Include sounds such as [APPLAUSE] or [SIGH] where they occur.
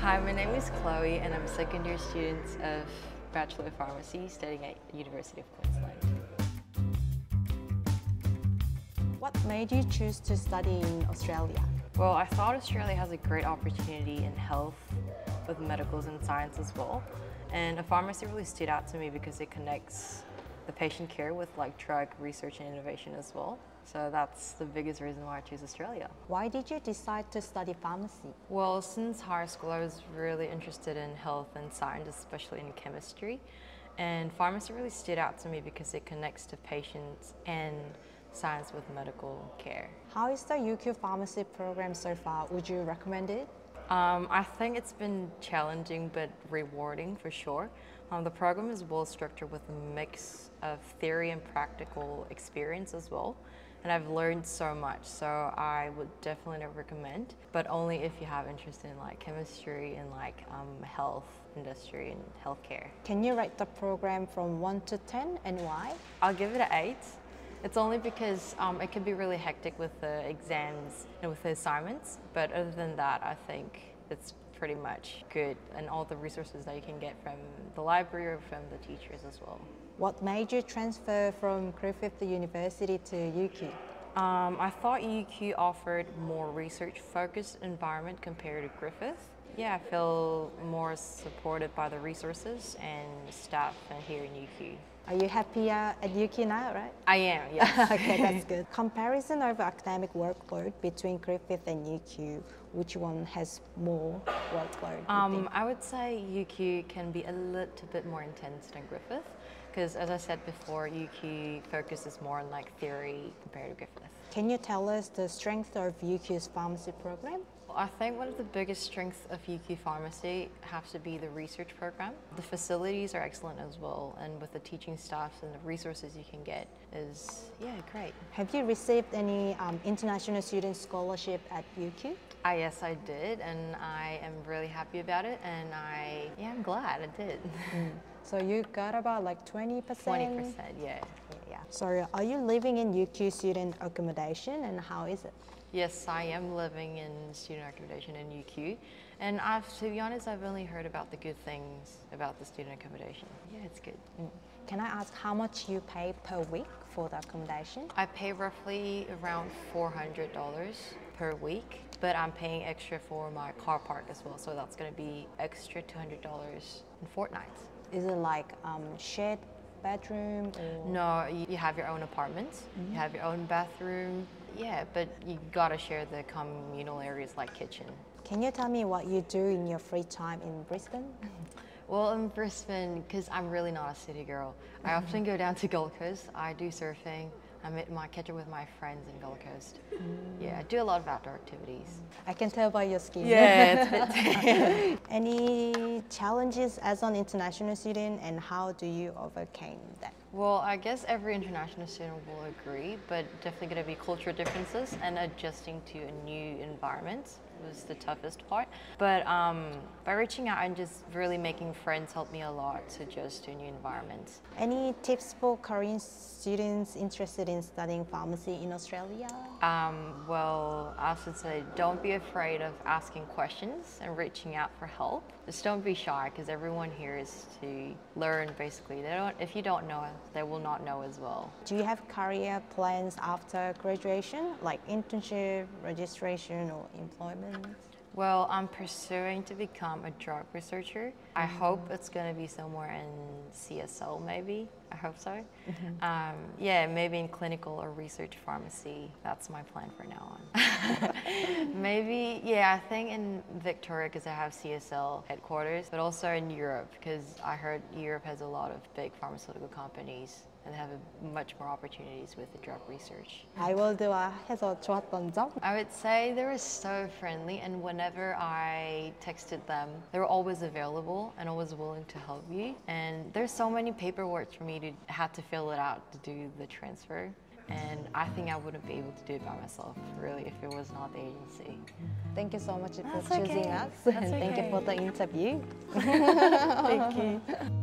Hi, my name is Chloe and I'm a second year student of Bachelor of Pharmacy studying at University of Queensland. What made you choose to study in Australia? Well, I thought Australia has a great opportunity in health with medicals and science as well. And a pharmacy really stood out to me because it connects the patient care with like drug research and innovation as well. So that's the biggest reason why I chose Australia. Why did you decide to study pharmacy? Well, since high school, I was really interested in health and science, especially in chemistry. And pharmacy really stood out to me because it connects to patients and science with medical care. How is the UQ pharmacy program so far? Would you recommend it? Um, I think it's been challenging but rewarding for sure. Um, the program is well structured with a mix of theory and practical experience as well. And I've learned so much, so I would definitely recommend, but only if you have interest in like chemistry and like um, health industry and healthcare. Can you rate the program from 1 to 10 and why? I'll give it an 8. It's only because um, it can be really hectic with the exams and with the assignments, but other than that, I think it's pretty much good and all the resources that you can get from the library or from the teachers as well. What made you transfer from Griffith University to UQ? Um, I thought UQ offered more research-focused environment compared to Griffith. Yeah, I feel more supported by the resources and staff here in UQ. Are you happier at UQ now, right? I am, yes. [LAUGHS] okay, that's good. Comparison over academic workload between Griffith and UQ, which one has more workload? Um, I would say UQ can be a little bit more intense than Griffith because as I said before, UQ focuses more on like theory compared to Griffith. Can you tell us the strength of UQ's pharmacy program? I think one of the biggest strengths of UQ Pharmacy has to be the research program. The facilities are excellent as well, and with the teaching staffs and the resources you can get is, yeah, great. Have you received any um, international student scholarship at UQ? Ah, yes, I did, and I am really happy about it, and I, yeah, I'm glad I did. Mm. So you got about like 20%? 20%, yeah. Yeah. So are you living in UQ student accommodation, and how is it? Yes, I am living in student accommodation in UQ. And I've, to be honest, I've only heard about the good things about the student accommodation. Yeah, it's good. Mm. Can I ask how much you pay per week for the accommodation? I pay roughly around $400 per week, but I'm paying extra for my car park as well. So that's going to be extra $200 in fortnights. Is it like um, shared bedroom? Or? No, you have your own apartment, mm -hmm. you mm-hmm. have your own bathroom, yeah, but you gotta share the communal areas like kitchen. Can you tell me what you do in your free time in Brisbane? [LAUGHS] Well, in Brisbane, because I'm really not a city girl, I often [LAUGHS] go down to Gold Coast. I do surfing. I met my catch up with my friends in Gold Coast. Mm. I do a lot of outdoor activities. I can tell by your skin. Yeah, it's [LAUGHS] [LAUGHS] Any challenges as an international student and how do you overcome that? Well, I guess every international student will agree, but definitely going to be cultural differences and adjusting to a new environment was the toughest part. But um, by reaching out and just really making friends helped me a lot to adjust to a new environment. Any tips for Korean students interested in studying pharmacy in Australia? Um, well, I should say don't be afraid of asking questions and reaching out for help. Just don't be shy because everyone here is to learn basically. They don't, if you don't know, they will not know as well. Do you have career plans after graduation, like internship, registration or employment? Well, I'm pursuing to become a drug researcher. I mm -hmm. hope it's going to be somewhere in CSL, maybe. I hope so. Mm -hmm. um, yeah, maybe in clinical or research pharmacy. That's my plan for now on. [LAUGHS] maybe, yeah, I think in Victoria because I have CSL headquarters, but also in Europe because I heard Europe has a lot of big pharmaceutical companies and have much more opportunities with the drug research. 아이월드와 해서 좋았던 점? I would say they were so friendly and whenever I texted them, they were always available and always willing to help you. And there's so many paperwork for me to have to fill it out to do the transfer. And I think I wouldn't be able to do it by myself, really, if it was not the agency. Thank you so much That's for choosing okay. us. That's Thank okay. you for the interview. [LAUGHS] Thank you. [LAUGHS]